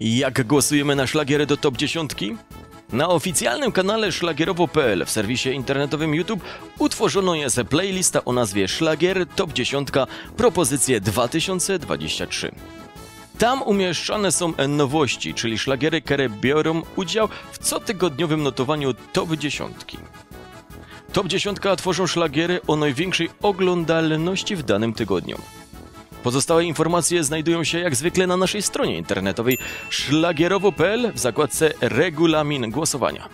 Jak głosujemy na szlagiery do top dziesiątki? Na oficjalnym kanale szlagierowo.pl w serwisie internetowym YouTube utworzono jest playlista o nazwie Szlagier Top 10 Propozycje 2023. Tam umieszczane są nowości, czyli szlagiery, które biorą udział w cotygodniowym notowaniu Top 10. Top 10 tworzą szlagiery o największej oglądalności w danym tygodniu. Pozostałe informacje znajdują się jak zwykle na naszej stronie internetowej szlagierowo.pl w zakładce Regulamin głosowania.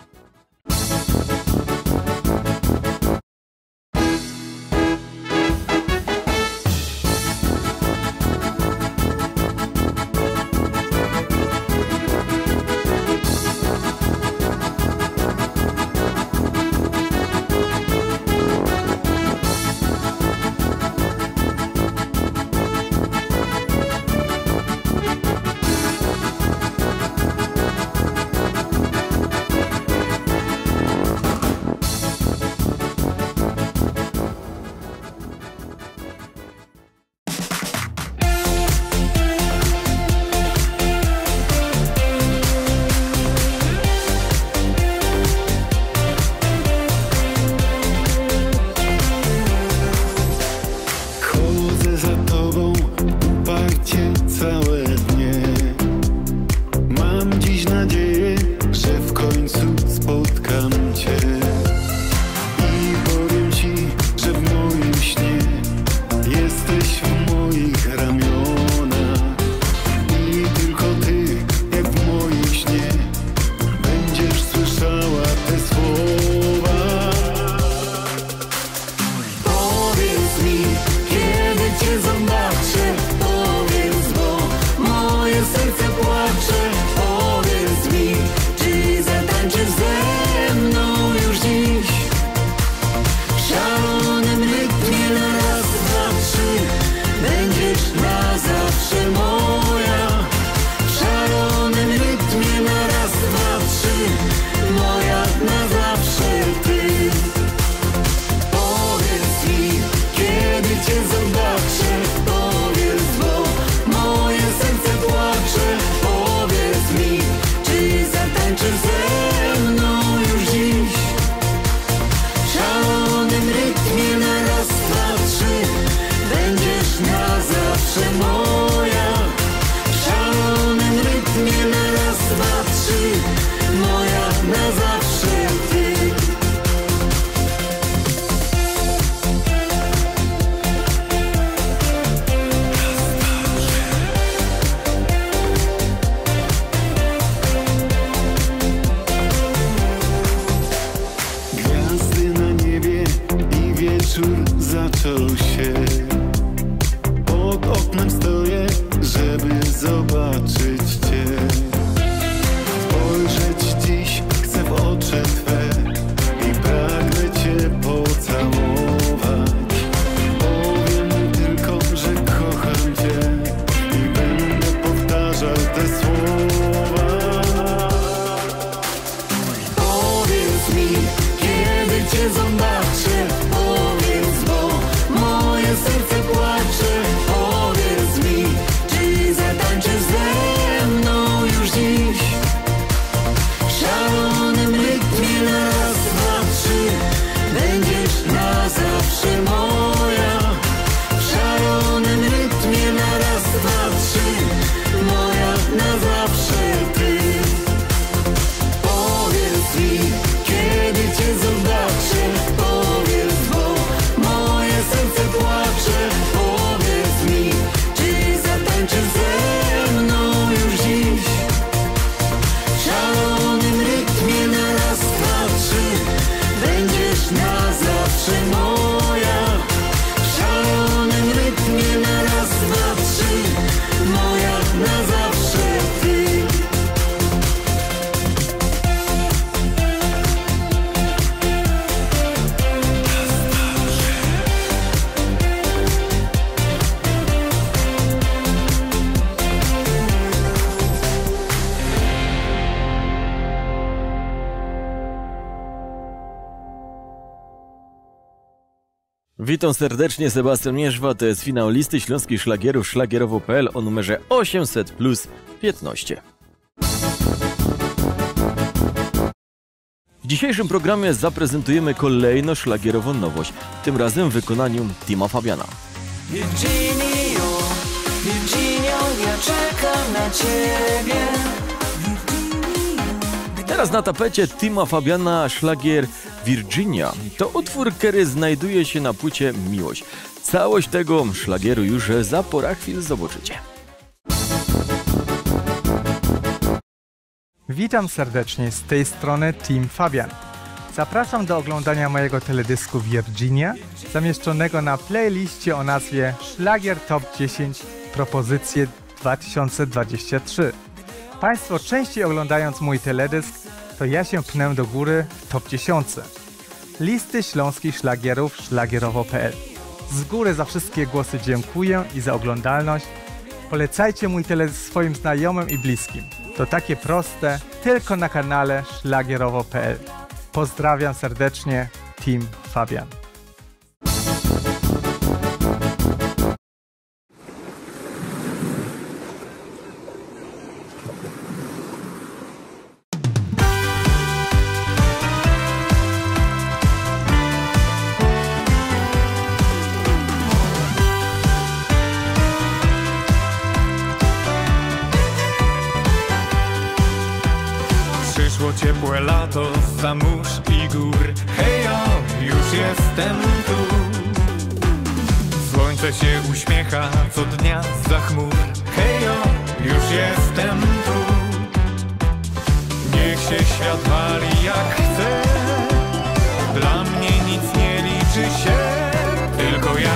Pragniemy raz, dwa, trzy. Moja na zawsze. Witam serdecznie, Sebastian Mierzwa, to jest finał listy śląskich szlagierów szlagierowo.pl o numerze 800 plus 15. W dzisiejszym programie zaprezentujemy kolejną szlagierową nowość, tym razem w wykonaniu Tima Fabiana. Virginio, Virginio, ja czekam na ciebie. Teraz na tapecie Tima Fabiana szlagier Virginia. To utwór, który znajduje się na płycie Miłość. Całość tego szlagieru już za pora chwil zobaczycie. Witam serdecznie z tej strony Team Fabian. Zapraszam do oglądania mojego teledysku Virginia, zamieszczonego na playliście o nazwie Szlagier Top 10 Propozycje 2023. Państwo częściej oglądając mój teledysk, to ja się pnę do góry w top 10. Listy śląskich szlagierów szlagierowo.pl Z góry za wszystkie głosy dziękuję i za oglądalność. Polecajcie mój teledysk swoim znajomym i bliskim. To takie proste, tylko na kanale szlagierowo.pl. Pozdrawiam serdecznie, Team Fabian. Ciepłe lato mórz i gór Hejo, już jestem tu. Słońce się uśmiecha co dnia za chmur. Hejo, już jestem tu. Niech się świat wali jak chce. Dla mnie nic nie liczy się Tylko ja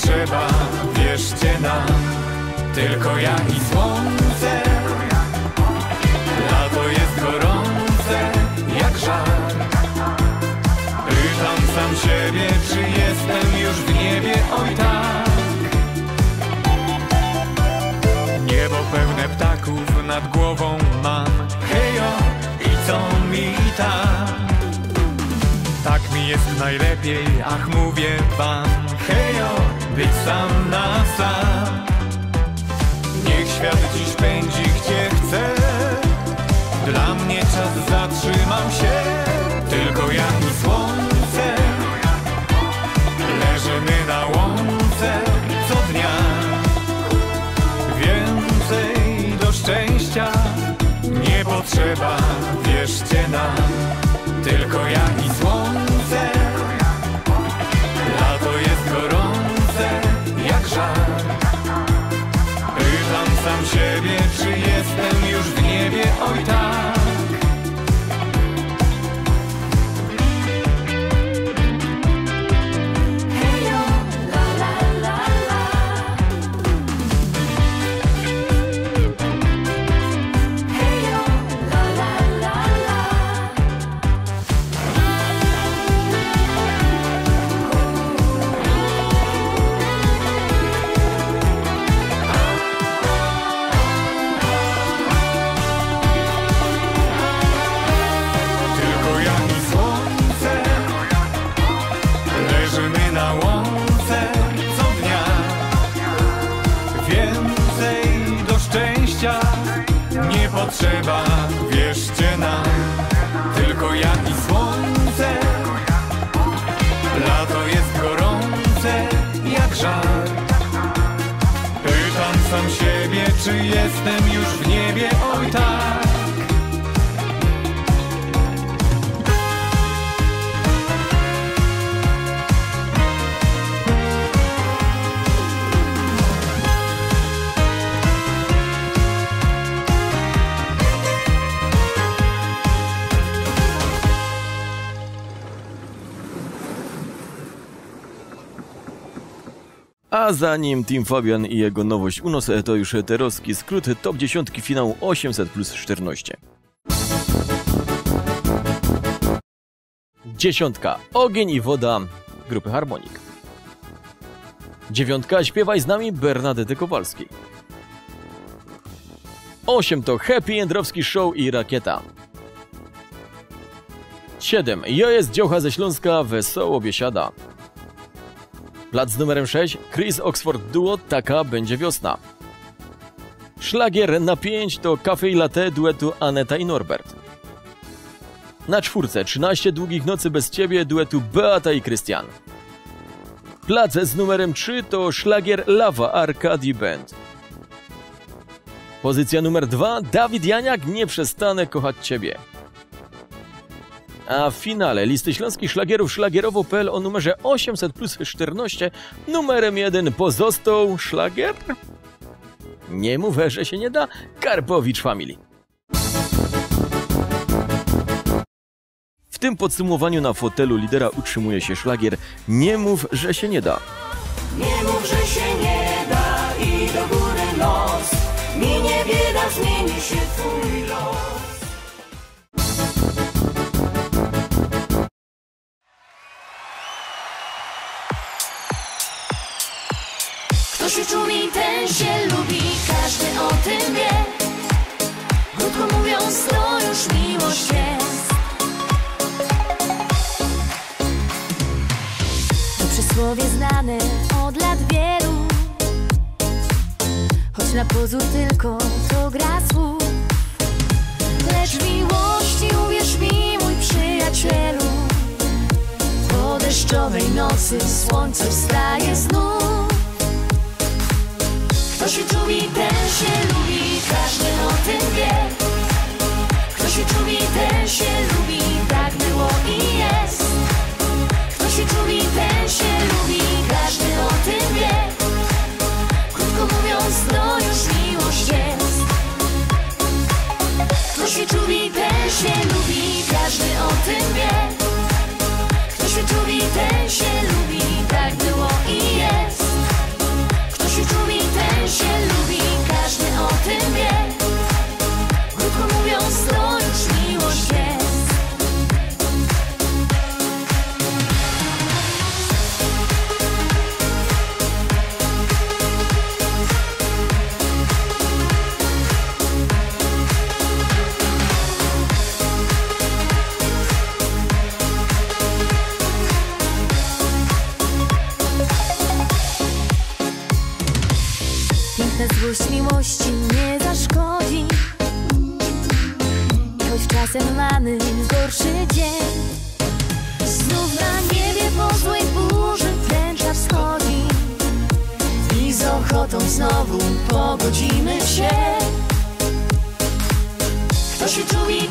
nie potrzeba, wierzcie nam, tylko ja i słońce. Lato jest gorące jak żar. Pytam sam siebie, czy jestem już w niebie, oj tak. Niebo pełne ptaków nad głową mam, hejo, i co mi tam? Tak mi jest najlepiej, ach mówię wam sam na sam Niech świat dziś pędzi gdzie chce. Dla mnie czas zatrzymał się. Tylko ja i słońce. Leżymy na łące co dnia. Więcej do szczęścia nie potrzeba, wierzcie nam. Tylko ja i słońce niebie, A zanim Team Fabian i jego nowość Unos to już heteroski skrót top 10 finału 800 plus 14. Dziesiątka Ogień i woda grupy Harmonik. Dziewiątka Śpiewaj z nami Bernadety Kowalskiej. Osiem to Happy Jędrowski Show i Rakieta. 7. Jo jest dziołcha ze Śląska, wesoło biesiada. Plac numerem 6 Chris Oxford Duo Taka będzie wiosna. Szlagier na 5 to Cafe i Latte duetu Aneta i Norbert. Na czwórce 13 długich nocy bez ciebie duetu Beata i Krystian. Plac z numerem 3 to szlagier Lava Arcadi Band. Pozycja numer 2 Dawid Janiak Nie przestanę kochać ciebie. A w finale listy śląskich szlagierów szlagierowo.pl o numerze 800 plus 14 numerem 1 pozostał szlagier? Nie mówę, że się nie da. Karpowicz Family. W tym podsumowaniu na fotelu lidera utrzymuje się szlagier Nie mów, że się nie da. Nie mów, że się nie da i do góry nos. Minie bieda, zmieni się twój los. Kto się czuli, ten się lubi, każdy o tym wie. Krótko mówiąc, to już miłość jest. To przysłowie znane od lat wielu Choć na pozór tylko to gra słów Lecz miłości uwierz mi mój przyjacielu Po deszczowej nocy słońce wstaje znów Kto się czuli, ten się lubi, każdy o tym wie Kto się czuli, ten się lubi, tak było i jest kto się czuli, ten się lubi, każdy o tym wie. Krótko mówiąc, to już miłość jest. Kto się czuli, ten się lubi, każdy o tym wie.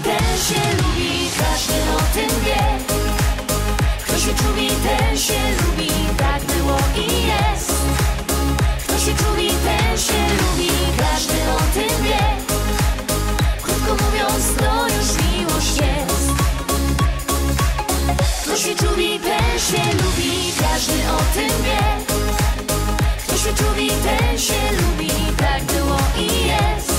Ten się lubi, każdy o tym wie Kto się czuli, ten się lubi, tak było i jest kto się czuli, ten się lubi, każdy o tym wie. Krótko mówiąc, to już miłość jest. Kto się czuli, ten się lubi, każdy o tym wie. Kto się czuli, ten się lubi, tak było i jest.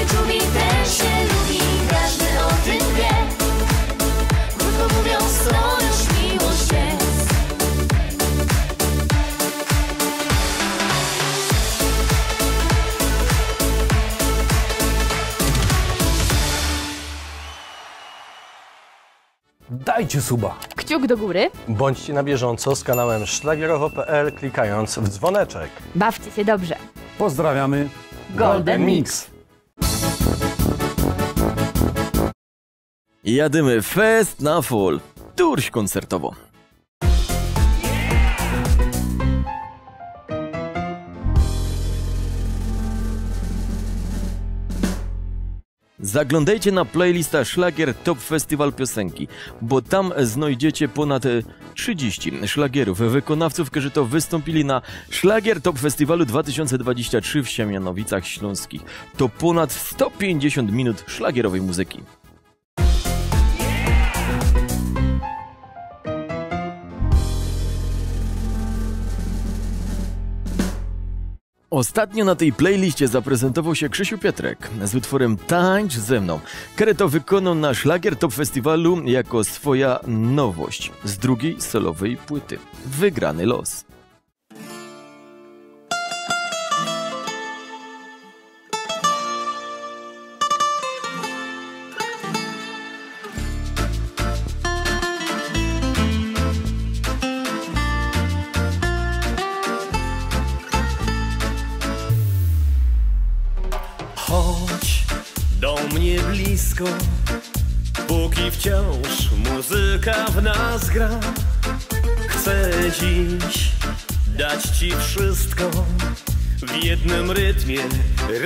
się czuli, ten się lubi, każdy o tym wie. Krótko mówiąc, to już miłość jest. Dajcie suba. Kciuk do góry, Bądźcie na bieżąco z kanałem szlagierowo.pl klikając w dzwoneczek. bawcie się dobrze. Pozdrawiamy. Golden Mix. Jadymy fest na full. Turś koncertowo. Zaglądajcie na playlista Szlagier Top Festival Piosenki, bo tam znajdziecie ponad e, 30 szlagierów, wykonawców, którzy to wystąpili na Szlagier Top Festiwalu 2023 w Siemianowicach Śląskich. To ponad 150 minut szlagierowej muzyki. Ostatnio na tej playliście zaprezentował się Krzysiu Pietrek z utworem Tańcz ze mną, który to wykonał na Szlagier Top Festiwalu jako swoja nowość z drugiej solowej płyty. Wygrany los. Muzyka w nas gra. Chcę dziś dać ci wszystko w jednym rytmie,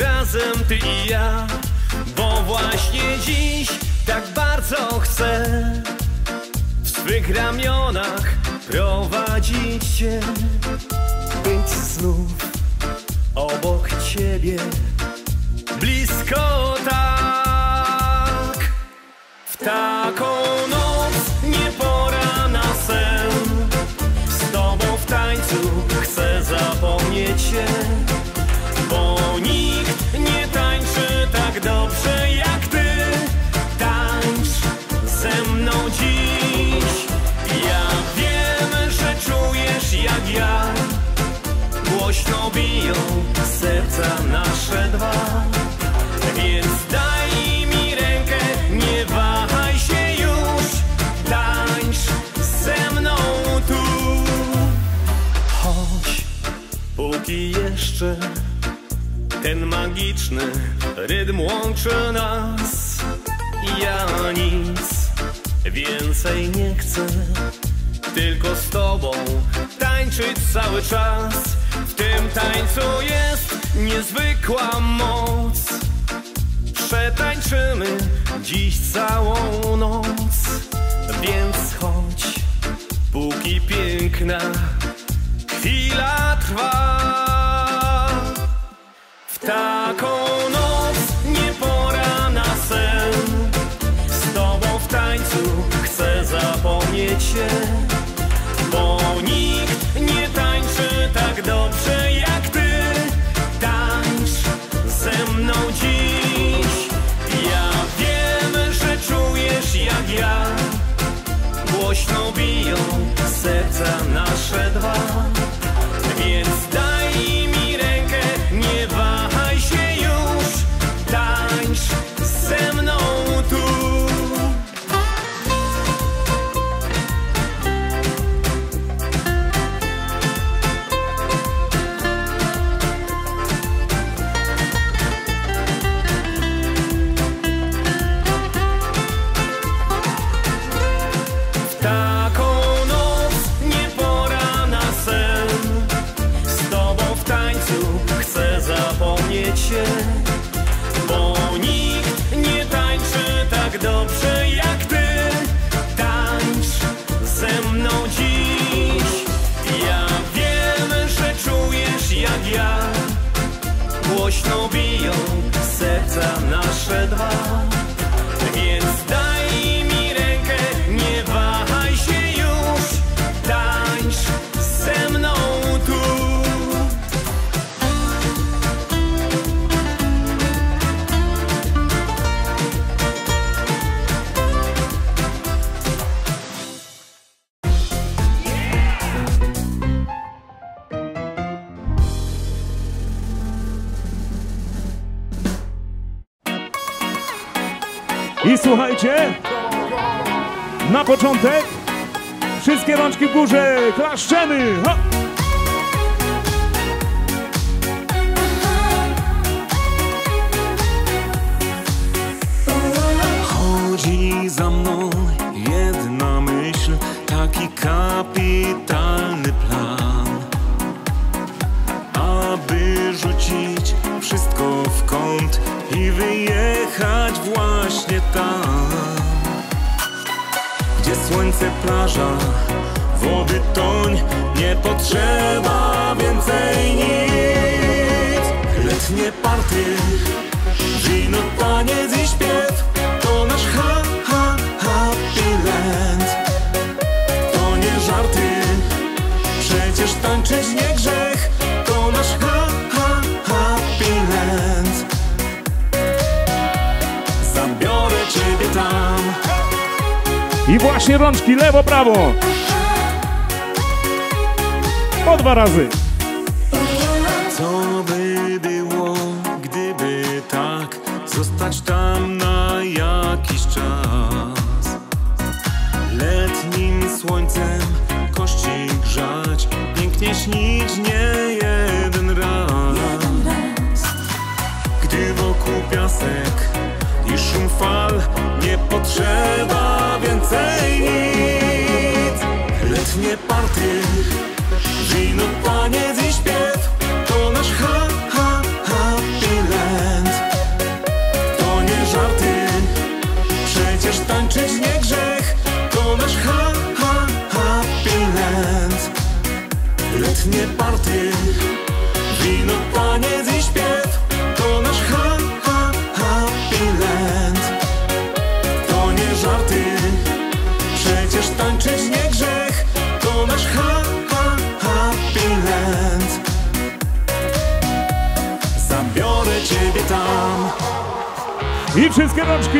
razem ty i ja, bo właśnie dziś tak bardzo chcę w swych ramionach prowadzić cię, być znów obok ciebie blisko tak. W taką serca nasze dwa. Więc daj mi rękę, nie wahaj się już. Tańcz ze mną tu. Chodź, póki jeszcze ten magiczny rytm łączy nas. Ja nic więcej nie chcę tylko z tobą tańczyć cały czas. W tym tańcu jest niezwykła moc. Przetańczymy dziś całą noc, więc chodź, póki piękna chwila trwa. W taką noc nie pora na sen. Z tobą w tańcu chcę zapomnieć się, bo nikt serca nasze dwa. Słuchajcie, na początek wszystkie rączki w górze, klaszczemy! Ha! Chodzi za mną jedna myśl, taki kapitalny plan. Aby rzucić wszystko w kąt i wyjechać jechać właśnie tam Gdzie słońce, plaża, wody toń. Nie potrzeba więcej nic. Letnie party. Właśnie rączki, lewo, prawo. Po dwa razy. wszystkie rączki!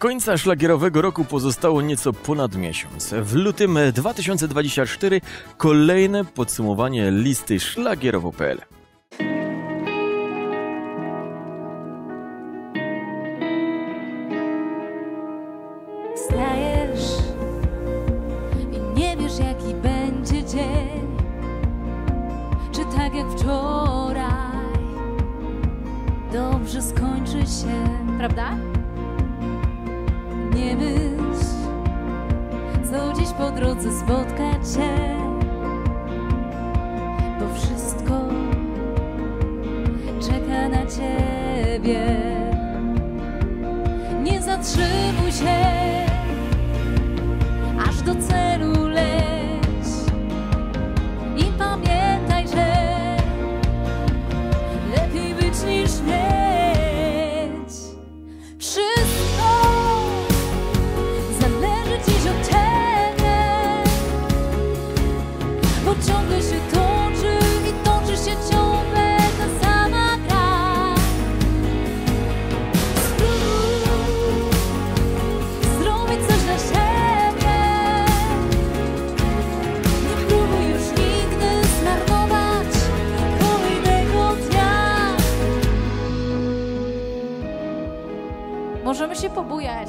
końca szlagierowego roku pozostało nieco ponad miesiąc. W lutym 2024 kolejne podsumowanie listy szlagierowo.pl. Stajesz i nie wiesz jaki będzie dzień, czy tak jak wczoraj dobrze skończy się, prawda? nie myśl, co dziś po drodze spotkać się. Możemy się pobujać.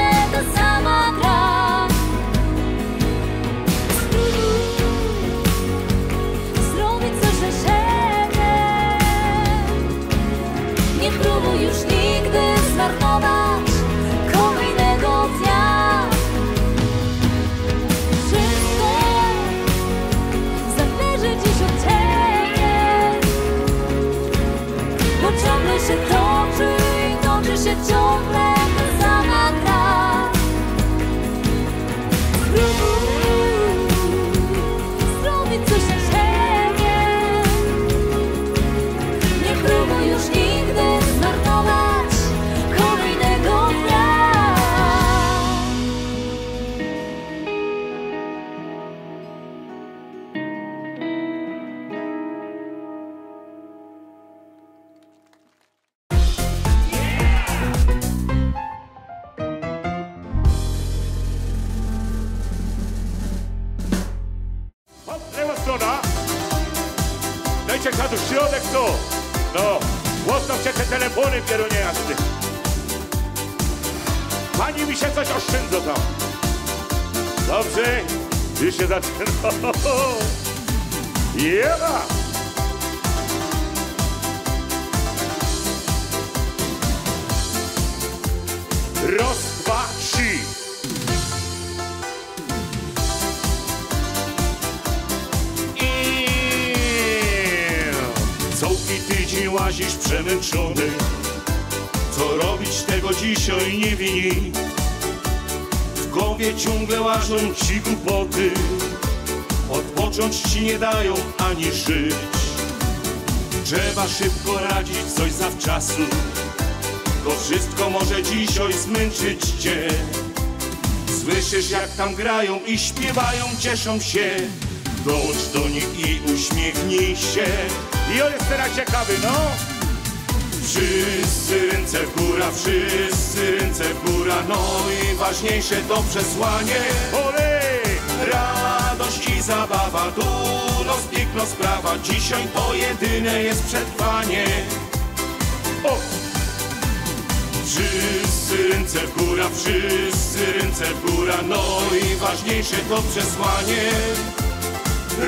zaczyna. Jeba! Raz, dwa, trzy. Całki tydzień łazisz przemęczony Co robić tego dzisiaj nie wini głowie ciągle łażą ci głupoty. Odpocząć ci nie dają ani żyć. Trzeba szybko radzić coś zawczasu To wszystko może dzisiaj zmęczyć cię. Słyszysz jak tam grają i śpiewają, cieszą się. Dołącz do nich i uśmiechnij się. I on jest teraz ciekawy, no Wszyscy ręce w góra, wszyscy ręce w góra No i ważniejsze to przesłanie. Olej! Radość i zabawa, tu noc piękno sprawa. Dzisiaj to jedyne jest przetrwanie. O! Wszyscy ręce w góra, wszyscy ręce w góra No i ważniejsze to przesłanie.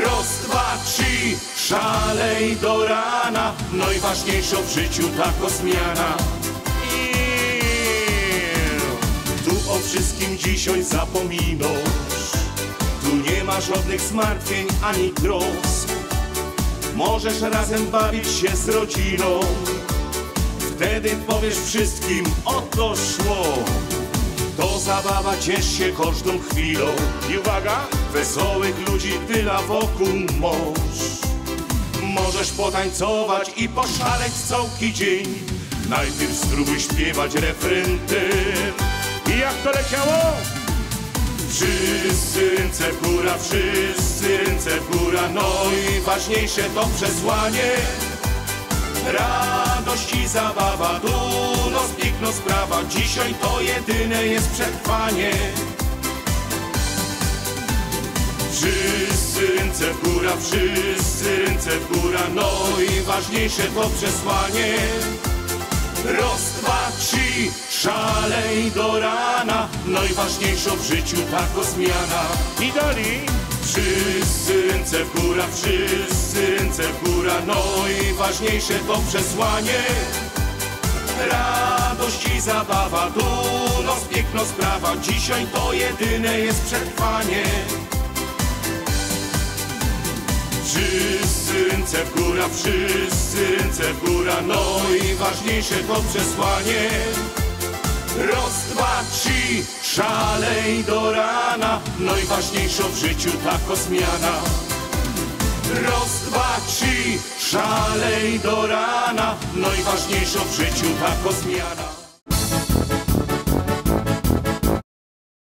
Raz, dwa, trzy, szalej do rana i ważniejsza w życiu taka zmiana. Tu o wszystkim dzisiaj zapominasz. Tu nie ma żadnych zmartwień ani trosk. Możesz razem bawić się z rodziną. Wtedy powiesz wszystkim, o to szło. To zabawa, ciesz się każdą chwilą. I uwaga, wesołych ludzi tyle wokół masz Możesz potańcować i poszaleć całki dzień. Najpierw spróbuj śpiewać refrentem I jak to leciało? Wszyscy ręce w góra, wszyscy ręce w góra No i ważniejsze to przesłanie. Radość i zabawa, tu noc piękno sprawa Dzisiaj to jedyne jest przetrwanie Wszyscy ręce w góra, wszyscy ręce w góra No i ważniejsze to przesłanie. Trzy, szalej do rana. No i ważniejsza w życiu taka zmiana I dalej. Wszyscy ręce w góra, wszyscy ręce w góra No i ważniejsze to przesłanie. Radość i zabawa, tu piękno sprawa. Dzisiaj to jedyne jest przetrwanie Wszyscy ręce w góra, wszyscy ręce w góra No i ważniejsze to przesłanie. Raz, dwa, trzy, szalej do rana. No i ważniejsza w życiu taka zmiana. Raz, dwa, trzy, szalej do rana. No i ważniejsza w życiu taka zmiana